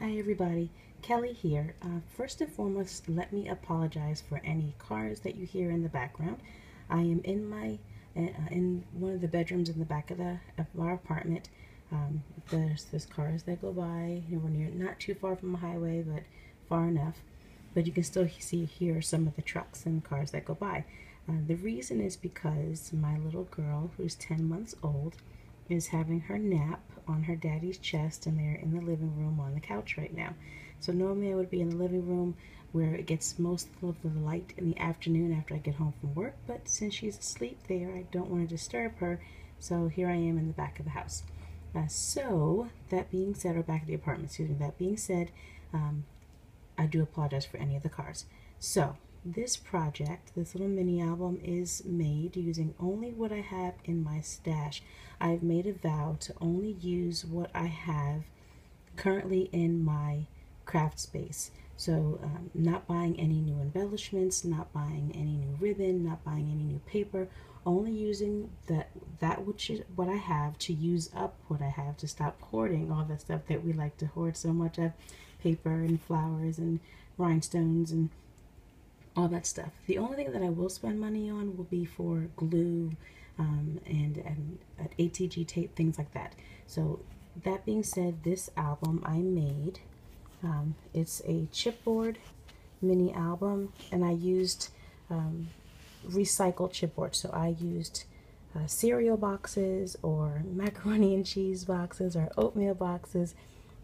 Hi everybody, Kelli here. Uh, first and foremost, let me apologize for any cars that you hear in the background. I am in my uh, in one of the bedrooms in the back of the of our apartment. Um, there's there's cars that go by. You know, when you're not too far from a highway, but far enough. But you can still see hear some of the trucks and cars that go by. Uh, the reason is because my little girl, who's 10 months old, is having her nap on her daddy's chest and they're in the living room on the couch right now. So normally I would be in the living room where it gets most of the light in the afternoon after I get home from work, but since she's asleep there, I don't want to disturb her, so here I am in the back of the house. Uh, so, that being said, or back of the apartment, excuse me, that being said, um, I do apologize for any of the cars. So, this project, this little mini album, is made using only what I have in my stash. I've made a vow to only use what I have currently in my craft space. So, um, not buying any new embellishments, not buying any new ribbon, not buying any new paper, only using that that which is what I have to use up what I have to stop hoarding all the stuff that we like to hoard so much of paper and flowers and rhinestones and all that stuff. The only thing that I will spend money on will be for glue um, and, and ATG tape, things like that. So that being said, this album I made, um, it's a chipboard mini album and I used um, recycled chipboard. So I used uh, cereal boxes or macaroni and cheese boxes or oatmeal boxes,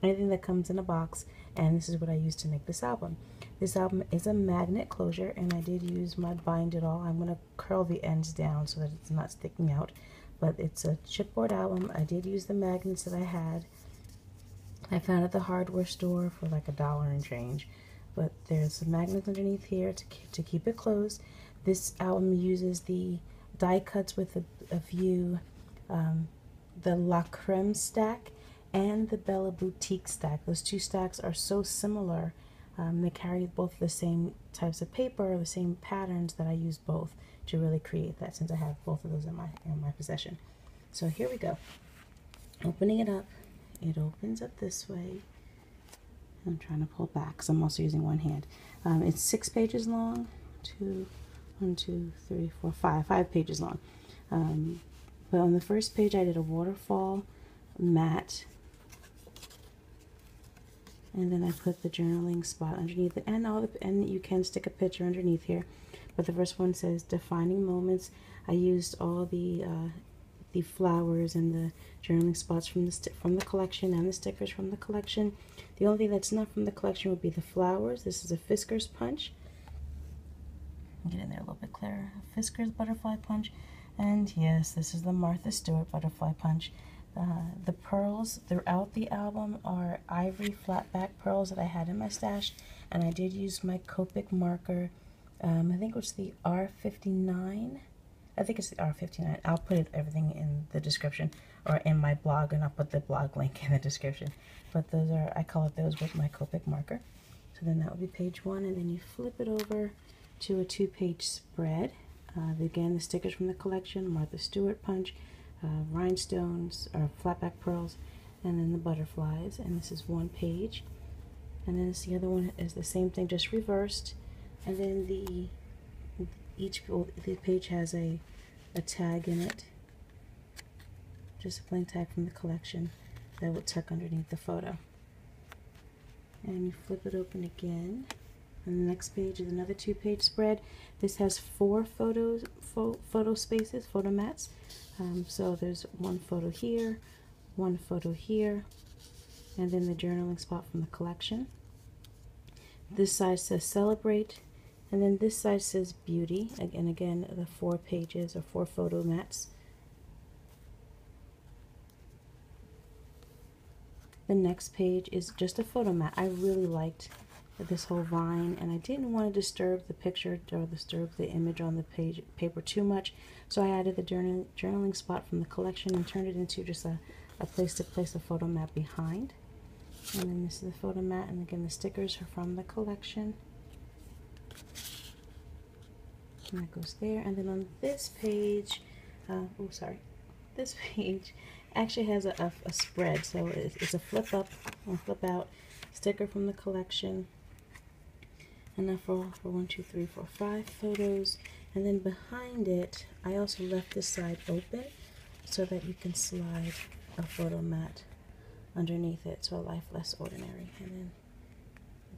anything that comes in a box. And this is what I used to make this album. This album is a magnet closure and I did use my bind it all. I'm going to curl the ends down so that it's not sticking out. But it's a chipboard album. I did use the magnets that I had. I found at the hardware store for like a dollar and change. But there's some magnets underneath here to keep, to keep it closed. This album uses the die cuts with a, a um, the La Creme stack and the Bella Boutique stack. Those two stacks are so similar um, they carry both the same types of paper, the same patterns that I use both to really create that since I have both of those in my in my possession. So here we go. Opening it up, it opens up this way. I'm trying to pull back because I'm also using one hand. Um, it's six pages long. Two, one, two, three, four, five. Five pages long. Um, but on the first page, I did a waterfall mat and then I put the journaling spot underneath it. And all the and you can stick a picture underneath here. But the first one says defining moments. I used all the uh, the flowers and the journaling spots from the from the collection and the stickers from the collection. The only thing that's not from the collection would be the flowers. This is a Fiskars punch. Get in there a little bit clearer. Fiskars butterfly punch. And yes this is the Martha Stewart butterfly punch uh, the pearls throughout the album are ivory flat back pearls that I had in my stash, and I did use my Copic marker. Um, I think it was the R59. I think it's the R59. I'll put everything in the description or in my blog, and I'll put the blog link in the description. But those are, I call it those with my Copic marker. So then that would be page one, and then you flip it over to a two-page spread. Uh, again, the stickers from the collection, Martha Stewart Punch, uh, rhinestones or flatback pearls and then the butterflies and this is one page. And then the other one is the same thing just reversed. And then the each the page has a a tag in it. Just a plain tag from the collection that will tuck underneath the photo. And you flip it open again and the next page is another two page spread this has four photos pho photo spaces photo mats um, so there's one photo here, one photo here, and then the journaling spot from the collection. This side says celebrate, and then this side says beauty. Again, again, the four pages or four photo mats. The next page is just a photo mat. I really liked this whole vine and I didn't want to disturb the picture or disturb the image on the page paper too much so I added the journal, journaling spot from the collection and turned it into just a, a place to place a photo mat behind and then this is the photo mat and again the stickers are from the collection and that goes there and then on this page uh, oh sorry this page actually has a, a, a spread, so it's, it's a flip up and flip out sticker from the collection. Enough for, for one, two, three, four, five photos. And then behind it, I also left this side open so that you can slide a photo mat underneath it, so a life less ordinary. And then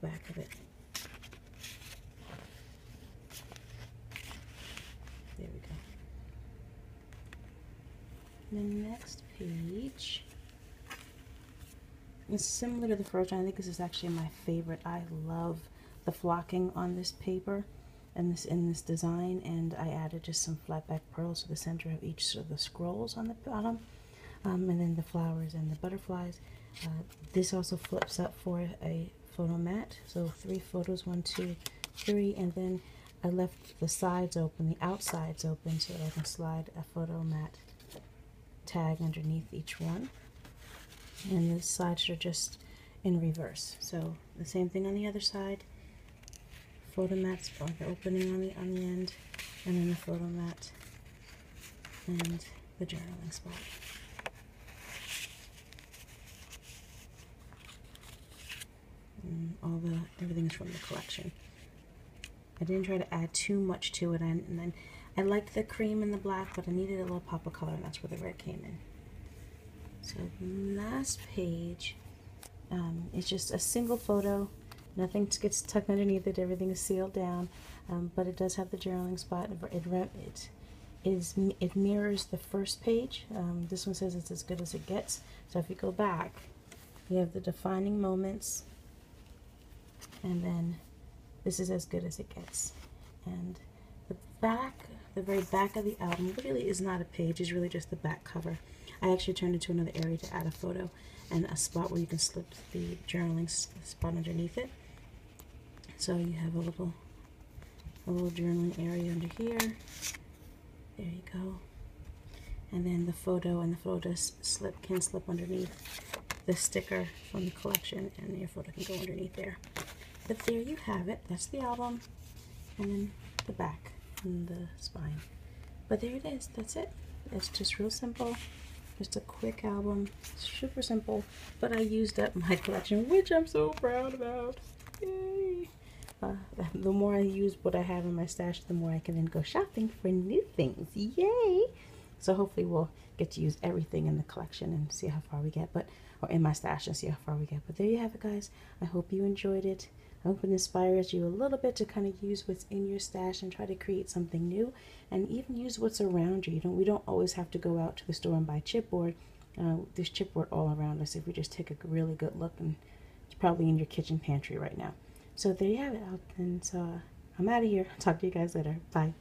the back of it. There we go. The next page is similar to the first one. I think this is actually my favorite. I love the flocking on this paper and this in this design and I added just some flat back pearls to the center of each of the scrolls on the bottom um, and then the flowers and the butterflies. Uh, this also flips up for a photo mat. So three photos, one, two, three, and then I left the sides open, the outsides open, so that I can slide a photo mat tag underneath each one. And the sides are just in reverse. So the same thing on the other side. Photo mats are the opening on the on the end, and then the photo mat and the journaling spot. And all the everything's from the collection. I didn't try to add too much to it, and, and then I liked the cream and the black, but I needed a little pop of color, and that's where the red came in. So last page um, is just a single photo. Nothing gets tucked underneath it. Everything is sealed down, um, but it does have the journaling spot. It, it, it is it mirrors the first page. Um, this one says it's as good as it gets. So if you go back, you have the defining moments, and then this is as good as it gets. And the back, the very back of the album really is not a page, it's really just the back cover. I actually turned into another area to add a photo and a spot where you can slip the journaling spot underneath it. So you have a little a little journaling area under here. There you go. And then the photo and the photo slip can slip underneath the sticker from the collection and your photo can go underneath there. But there you have it. That's the album. And then the back and the spine. But there it is. That's it. It's just real simple. Just a quick album. Super simple. But I used up my collection, which I'm so proud about. Yay! Uh, the more I use what I have in my stash, the more I can then go shopping for new things. Yay! So hopefully we'll get to use everything in the collection and see how far we get. But or in my stash and see how far we get. But there you have it, guys. I hope you enjoyed it. I hope it inspires you a little bit to kind of use what's in your stash and try to create something new and even use what's around you. You we don't always have to go out to the store and buy chipboard. Uh, there's chipboard all around us if we just take a really good look and it's probably in your kitchen pantry right now. So there you have it. And so uh, I'm out of here. Talk to you guys later. Bye.